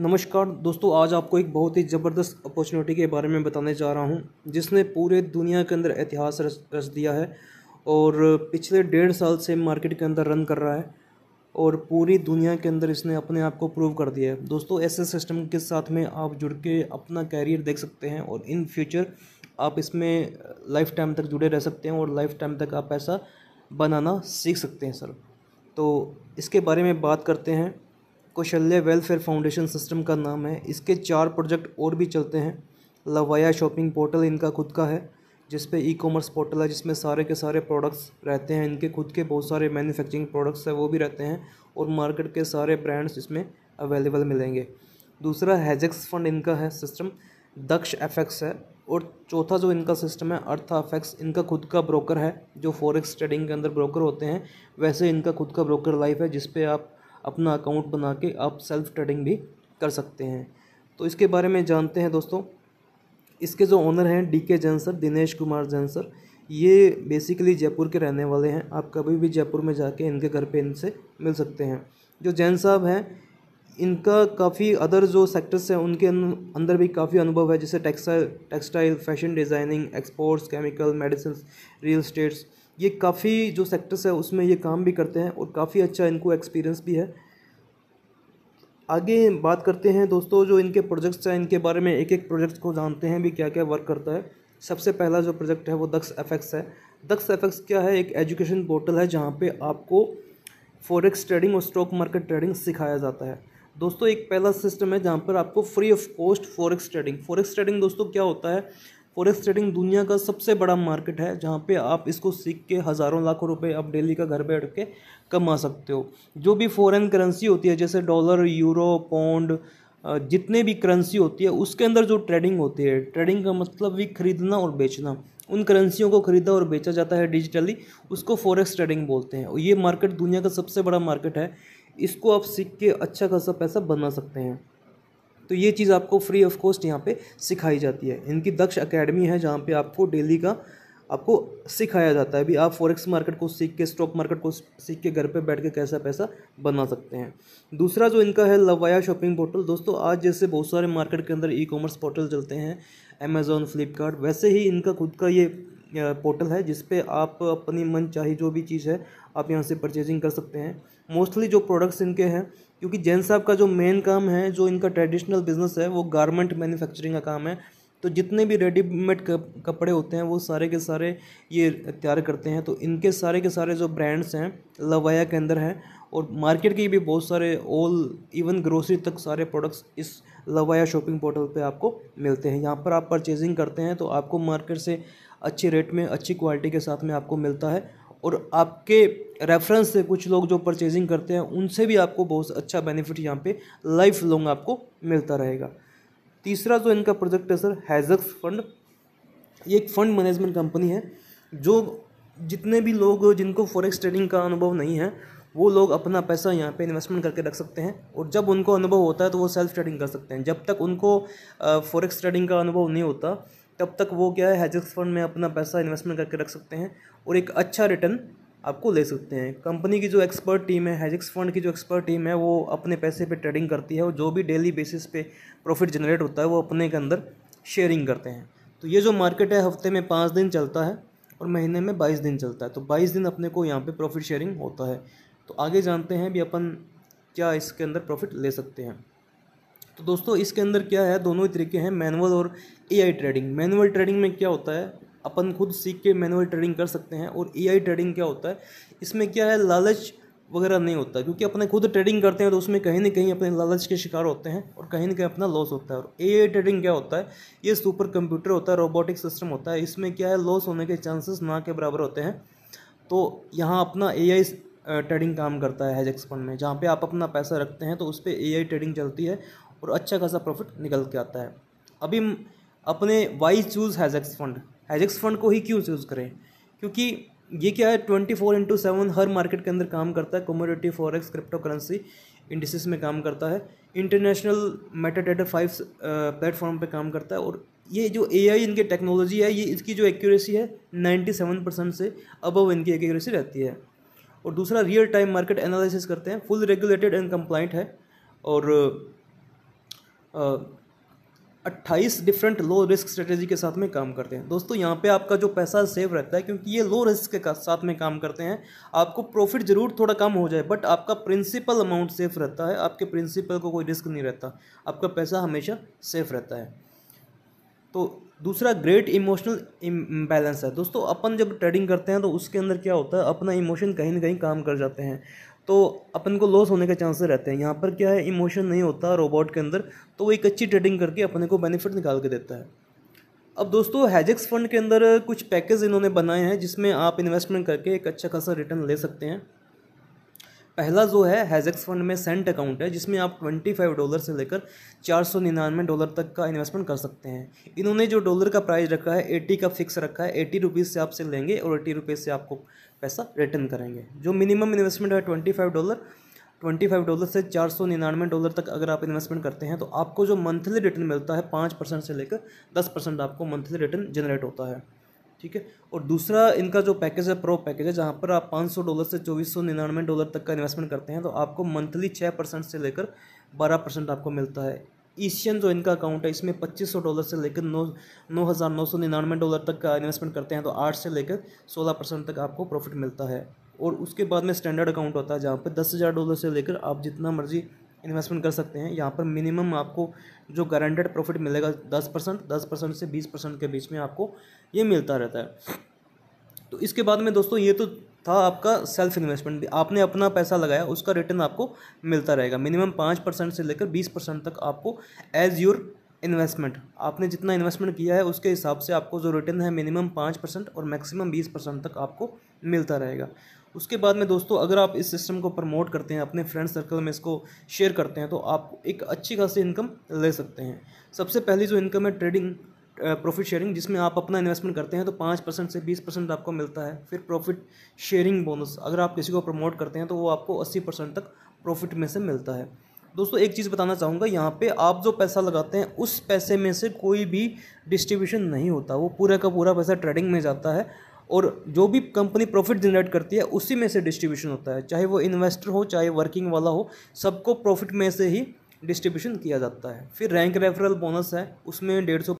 नमस्कार, दोस्तों, आज आपको एक बहुत ही ज़बरदस्त अपॉर्चुनिटी के बारे में बताने जा रहा हूँ, जिसने पूरे दुनिया के अंदर इतिहास रच रच दिया है और पिछले डेढ़ साल से मार्केट के अंदर रन कर रहा है और पूरी दुनिया के अंदर इसने अपने आप को प्रूव कर दिया है। दोस्तों, ऐसे सिस्टम के साथ में आप जुड़ के अपना कैरियर देख सकते हैं और इन फ्यूचर आप इसमें लाइफ टाइम तक जुड़े रह सकते हैं और लाइफ टाइम तक आप पैसा बनाना सीख सकते हैं, सर। तो इसके बारे में बात करते हैं। कौशल्य वेलफेयर फाउंडेशन सिस्टम का नाम है। इसके चार प्रोजेक्ट और भी चलते हैं। लवाया शॉपिंग पोर्टल इनका खुद का है जिस पे ई कॉमर्स पोर्टल है, जिसमें सारे के सारे प्रोडक्ट्स रहते हैं। इनके खुद के बहुत सारे मैन्युफैक्चरिंग प्रोडक्ट्स हैं, वो भी रहते हैं और मार्केट के सारे ब्रांड्स इसमें अवेलेबल मिलेंगे। दूसरा हैजेक्स फंड इनका है सिस्टम दक्ष एफेक्स है और चौथा जो इनका सिस्टम है अर्था एफेक्स इनका खुद का ब्रोकर है, जो फॉरेक्स ट्रेडिंग के अंदर ब्रोकर होते हैं। वैसे इनका खुद का ब्रोकर लाइफ है जिस पे आप अपना अकाउंट बना के आप सेल्फ ट्रेडिंग भी कर सकते हैं। तो इसके बारे में जानते हैं दोस्तों। इसके जो ओनर हैं, D K Jain sir Dinesh Kumar Jain sir ये बेसिकली जयपुर के रहने वाले हैं। आप कभी भी जयपुर में जाके इनके घर पे इनसे मिल सकते हैं। जो जैन साहब हैं, इनका काफ़ी अदर जो सेक्टर्स हैं, उनके अंदर भी काफ़ी अनुभव है। जैसे textile textile fashion designing exports chemical medicine real states ये काफ़ी जो सेक्टर्स है, उसमें ये काम भी करते हैं और काफ़ी अच्छा इनको एक्सपीरियंस भी है। आगे बात करते हैं दोस्तों, जो इनके प्रोजेक्ट्स हैं, इनके बारे में एक एक प्रोजेक्ट को जानते हैं, भी क्या क्या वर्क करता है। सबसे पहला जो प्रोजेक्ट है, वो दक्ष एफेक्स है। दक्ष एफेक्स क्या है? एक एजुकेशन पोर्टल है, जहाँ पे आपको फॉरेक्स ट्रेडिंग और स्टॉक मार्केट ट्रेडिंग सिखाया जाता है। दोस्तों, एक पहला सिस्टम है, जहाँ पर आपको free of cost forex trading forex trading दोस्तों, क्या होता है? फॉरेक्स ट्रेडिंग दुनिया का सबसे बड़ा मार्केट है, जहाँ पे आप इसको सीख के हज़ारों लाखों रुपए आप डेली का घर बैठ के कमा सकते हो। जो भी फॉरेन करेंसी होती है, जैसे डॉलर यूरो पौंड जितने भी करेंसी होती है, उसके अंदर जो ट्रेडिंग होती है ट्रेडिंग का मतलब भी खरीदना और बेचना। उन करेंसियों को खरीदा और बेचा जाता है डिजिटली उसको फॉरेक्स ट्रेडिंग बोलते हैं। और ये मार्केट दुनिया का सबसे बड़ा मार्केट है। इसको आप सीख के अच्छा खासा पैसा बना सकते हैं। तो ये चीज़ आपको फ्री ऑफ़ कॉस्ट यहाँ पे सिखाई जाती है। इनकी दक्ष अकेडमी है जहाँ पे आपको डेली का आपको सिखाया जाता है। अभी आप फॉरेक्स मार्केट को सीख के स्टॉक मार्केट को सीख के घर पे बैठ के कैसा पैसा बना सकते हैं। दूसरा जो इनका है, लवाया शॉपिंग पोर्टल दोस्तों, आज जैसे बहुत सारे मार्केट के अंदर ई कॉमर्स पोर्टल चलते हैं अमेज़ोन फ्लिपकार्ट वैसे ही इनका खुद का ये पोर्टल है जिस पे आप अपनी मन चाही जो भी चीज़ है, आप यहाँ से परचेजिंग कर सकते हैं। मोस्टली जो प्रोडक्ट्स इनके हैं क्योंकि जैन साहब का जो मेन काम है, जो इनका ट्रेडिशनल बिज़नेस है, वो गारमेंट मैन्युफैक्चरिंग का काम है। तो जितने भी रेडीमेड कपड़े होते हैं, वो सारे के सारे ये तैयार करते हैं। तो इनके सारे के सारे जो ब्रांड्स हैं, लवाया के अंदर हैं और मार्केट के भी बहुत सारे ऑल इवन ग्रोसरी तक सारे प्रोडक्ट्स इस लवाया शॉपिंग पोर्टल पे आपको मिलते हैं। यहाँ पर आप परचेजिंग करते हैं तो आपको मार्केट से अच्छे रेट में, अच्छी क्वालिटी के साथ में आपको मिलता है। और आपके रेफरेंस से कुछ लोग जो परचेजिंग करते हैं, उनसे भी आपको बहुत अच्छा बेनिफिट यहाँ पे लाइफ लॉन्ग आपको मिलता रहेगा। तीसरा जो इनका प्रोजेक्ट है सर हैजक्स फंड ये एक फंड मैनेजमेंट कंपनी है, जो जितने भी लोग जिनको फॉरेक्स ट्रेडिंग का अनुभव नहीं है, वो लोग अपना पैसा यहाँ पे इन्वेस्टमेंट करके रख सकते हैं और जब उनको अनुभव होता है तो वो सेल्फ ट्रेडिंग कर सकते हैं। जब तक उनको फॉरेक्स ट्रेडिंग का अनुभव नहीं होता तब तक वो क्या है हैजेक्स फंड में अपना पैसा इन्वेस्टमेंट करके रख सकते हैं और एक अच्छा रिटर्न आपको ले सकते हैं। कंपनी की जो एक्सपर्ट टीम है हैजिक्स फंड की जो एक्सपर्ट टीम है, वो अपने पैसे पे ट्रेडिंग करती है और जो भी डेली बेसिस पे प्रॉफिट जनरेट होता है, वो अपने के अंदर शेयरिंग करते हैं। तो ये जो मार्केट है, हफ़्ते में पाँच दिन चलता है और महीने में बाईस दिन चलता है। तो बाईस दिन अपने को यहाँ पर प्रॉफिट शेयरिंग होता है। तो आगे जानते हैं भी अपन क्या इसके अंदर प्रॉफिट ले सकते हैं। तो दोस्तों, इसके अंदर क्या है? दोनों ही तरीके हैं, मैनुअल और एआई ट्रेडिंग मैनुअल ट्रेडिंग में क्या होता है? अपन खुद सीख के मैनुअल ट्रेडिंग कर सकते हैं और एआई ट्रेडिंग क्या होता है? इसमें क्या है? लालच वगैरह नहीं होता, क्योंकि अपने खुद ट्रेडिंग करते हैं तो उसमें कहीं ना कहीं अपने लालच के शिकार होते हैं और कहीं ना कहीं अपना लॉस होता है। और एआई ट्रेडिंग क्या होता है? ये सुपर कंप्यूटर होता है रोबोटिक सिस्टम होता है। इसमें क्या है? लॉस होने के चांसेस ना के बराबर होते हैं। तो यहाँ अपना एआई ट्रेडिंग काम करता है हेज एक्सपन में, जहाँ पे आप अपना पैसा रखते हैं तो उस पर ए ट्रेडिंग चलती है और अच्छा खासा प्रॉफिट निकल के आता है। अभी अपने why choose Hedgex fund Hedgex fund को ही क्यों चूज़ करें? क्योंकि ये क्या है ट्वेंटी फोर इंटू सेवन हर मार्केट के अंदर काम करता है commodity forex crypto currency indices में काम करता है इंटरनेशनल मेटाडेटा फाइव प्लेटफॉर्म पे काम करता है और ये जो ए आई इनकी टेक्नोलॉजी है, ये इसकी जो एक्यूरेसी है नाइन्टी सेवन परसेंट से अबव इनकी एक्यूरेसी रहती है। और दूसरा रियल टाइम मार्केट एनालिसिस करते हैं फुल रेगुलेटेड एंड कंप्लाइंट है और अट्ठाईस डिफरेंट लो रिस्क स्ट्रेटेजी के साथ में काम करते हैं। दोस्तों, यहाँ पे आपका जो पैसा सेव रहता है, क्योंकि ये लो रिस्क के साथ में काम करते हैं, आपको प्रॉफिट ज़रूर थोड़ा कम हो जाए बट आपका प्रिंसिपल अमाउंट सेफ़ रहता है, आपके प्रिंसिपल को कोई रिस्क नहीं रहता, आपका पैसा हमेशा सेफ़ रहता है। तो दूसरा ग्रेट इमोशनल इम्बैलेंस है। दोस्तों, अपन जब ट्रेडिंग करते हैं तो उसके अंदर क्या होता है? अपना इमोशन कहीं ना कहीं काम कर जाते हैं। तो अपन को लॉस होने के चांसेस रहते हैं। यहाँ पर क्या है? इमोशन नहीं होता रोबोट के अंदर तो वो एक अच्छी ट्रेडिंग करके अपने को बेनिफिट निकाल के देता है। अब दोस्तों हैजेक्स फंड के अंदर कुछ पैकेज इन्होंने बनाए हैं, जिसमें आप इन्वेस्टमेंट करके एक अच्छा खासा रिटर्न ले सकते हैं। पहला जो है हैजेक्स फंड में सेंट अकाउंट है, जिसमें आप ट्वेंटी फाइव डॉलर से लेकर चार सौ निन्यानवे डॉलर तक का इन्वेस्टमेंट कर सकते हैं। इन्होंने जो डॉलर का प्राइस रखा है एटी का फिक्स रखा है एटी रुपीज़ से आपसे लेंगे और एटी रुपीज़ से आपको पैसा रिटर्न करेंगे। जो मिनिमम इन्वेस्टमेंट है twenty five dollar twenty five dollar से चार सौ निन्यानवे डॉलर तक अगर आप इन्वेस्टमेंट करते हैं तो आपको जो मंथली रिटर्न मिलता है, पाँच परसेंट से लेकर दस परसेंट आपको मंथली रिटर्न जनरेट होता है। ठीक है? और दूसरा इनका जो पैकेज है प्रो पैकेज है, जहाँ पर आप पाँच सौ डॉलर से चौबीस सौ निन्यानवे डॉलर तक का इन्वेस्टमेंट करते हैं तो आपको मंथली छः परसेंट से लेकर बारह परसेंट आपको मिलता है। एशियन जो इनका अकाउंट है, इसमें पच्चीस सौ डॉलर से लेकर नौ नौ हज़ार नौ सौ निन्यानवे डॉलर तक का इन्वेस्टमेंट करते हैं तो आठ से लेकर सोलह परसेंट तक आपको प्रॉफिट मिलता है। और उसके बाद में स्टैंडर्ड अकाउंट होता है, जहाँ पर दस हज़ार डॉलर से लेकर आप जितना मर्ज़ी इन्वेस्टमेंट कर सकते हैं। यहाँ पर मिनिमम आपको जो गारंटेड प्रॉफिट मिलेगा दस परसेंट दस परसेंट से बीस परसेंट के बीच में आपको ये मिलता रहता है। तो इसके बाद में दोस्तों ये तो था आपका सेल्फ इन्वेस्टमेंट भी। आपने अपना पैसा लगाया, उसका रिटर्न आपको मिलता रहेगा। मिनिमम पाँच परसेंट से लेकर बीस परसेंट तक आपको एज योर इन्वेस्टमेंट। आपने जितना इन्वेस्टमेंट किया है, उसके हिसाब से आपको जो रिटर्न है मिनिमम पाँच परसेंट और मैक्सिमम बीस परसेंट तक आपको मिलता रहेगा। उसके बाद में दोस्तों, अगर आप इस सिस्टम को प्रमोट करते हैं, अपने फ्रेंड सर्कल में इसको शेयर करते हैं तो आप एक अच्छी खासी इनकम ले सकते हैं। सबसे पहली जो इनकम है ट्रेडिंग प्रॉफिट शेयरिंग जिसमें आप अपना इन्वेस्टमेंट करते हैं तो पाँच परसेंट से बीस परसेंट आपको मिलता है। फिर प्रॉफिट शेयरिंग बोनस अगर आप किसी को प्रमोट करते हैं तो वो आपको अस्सी परसेंट तक प्रॉफिट में से मिलता है। दोस्तों, एक चीज़ बताना चाहूँगा। यहाँ पे आप जो पैसा लगाते हैं, उस पैसे में से कोई भी डिस्ट्रीब्यूशन नहीं होता। वो पूरा का पूरा पैसा ट्रेडिंग में जाता है और जो भी कंपनी प्रॉफिट जनरेट करती है, उसी में से डिस्ट्रीब्यूशन होता है। चाहे वो इन्वेस्टर हो, चाहे वर्किंग वाला हो, सबको प्रॉफिट में से ही डिस्ट्रीब्यूशन किया जाता है। फिर रैंक रेफरल बोनस है, उसमें डेढ़ सौ